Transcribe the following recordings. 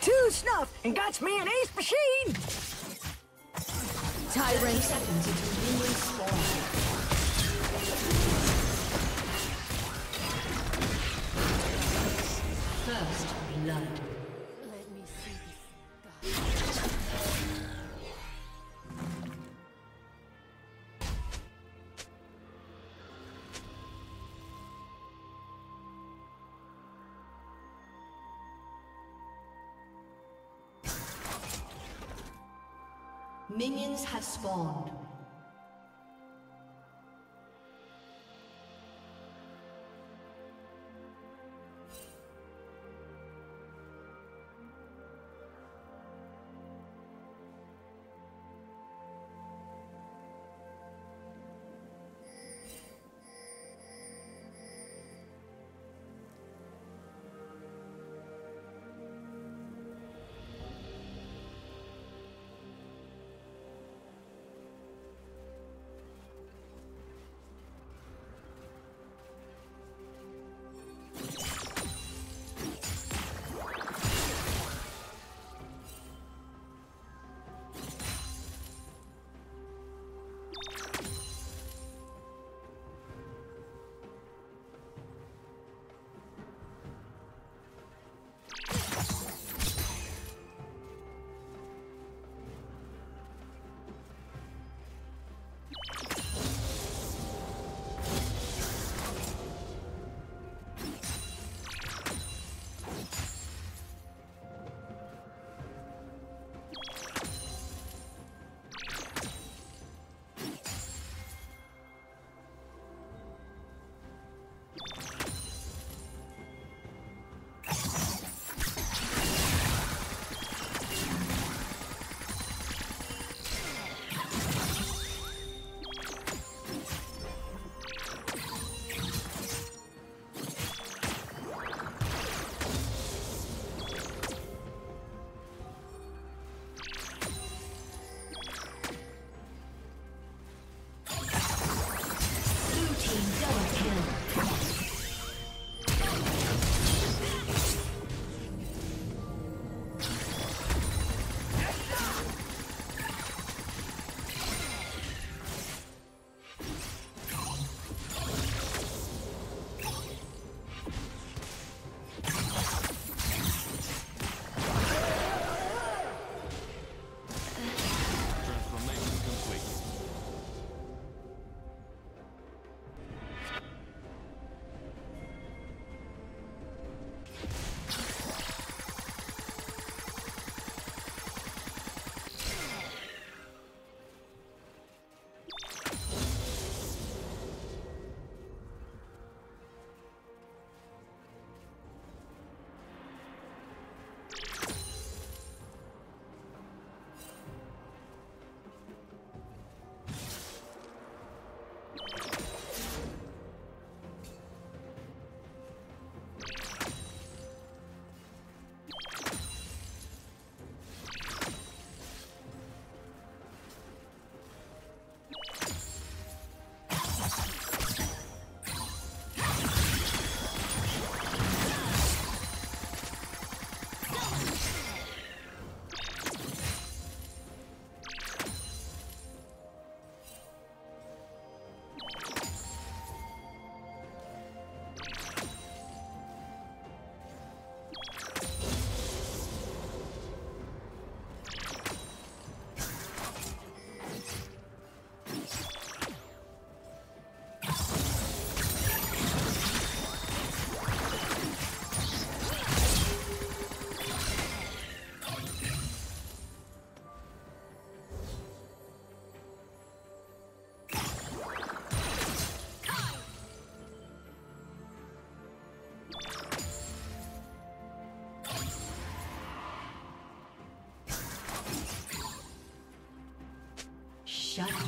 two snuff and got me an ace machine! Tyrant seconds minions spawn. First blood. Spawned.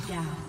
Down.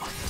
Fight.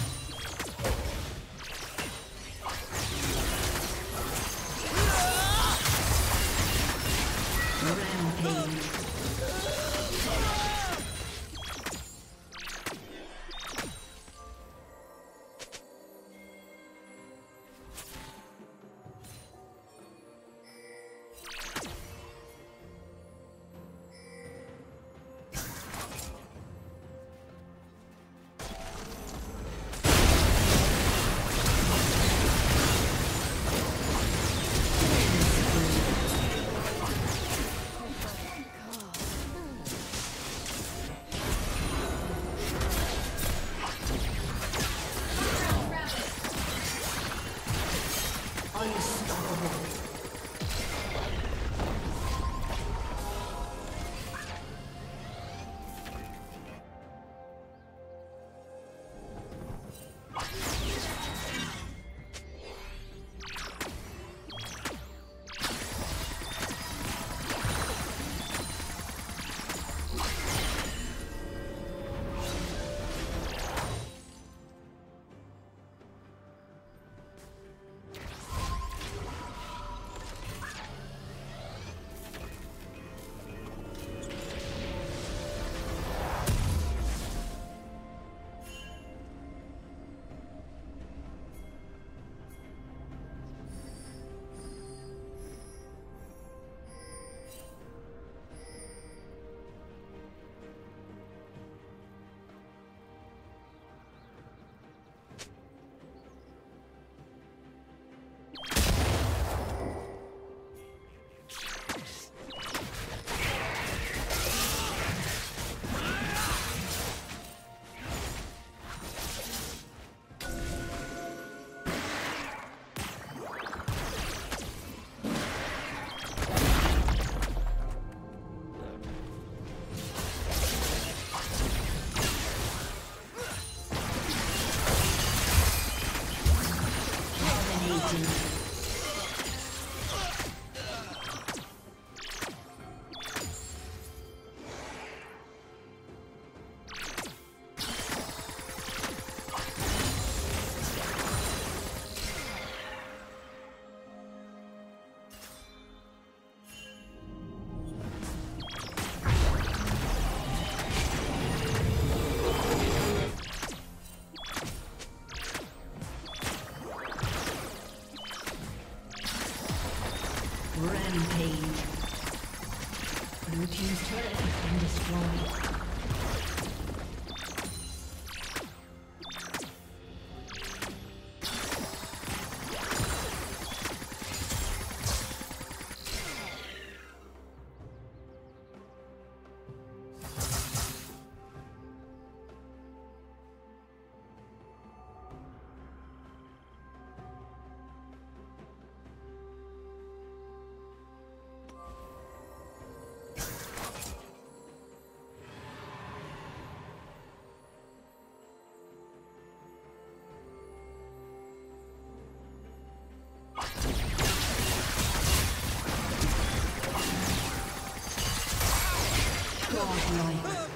Godlike.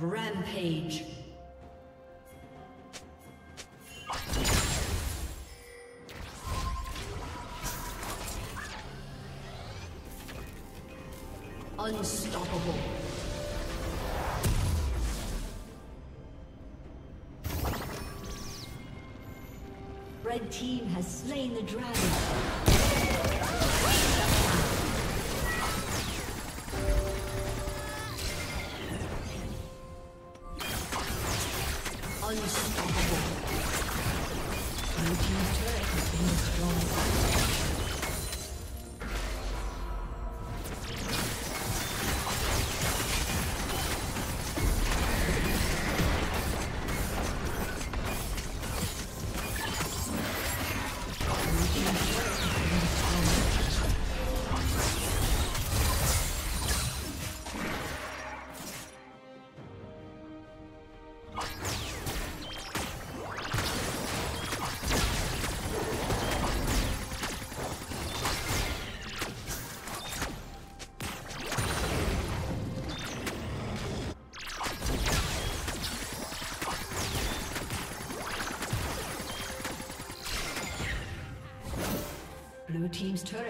Rampage. Unstoppable. Red team has slain the dragon.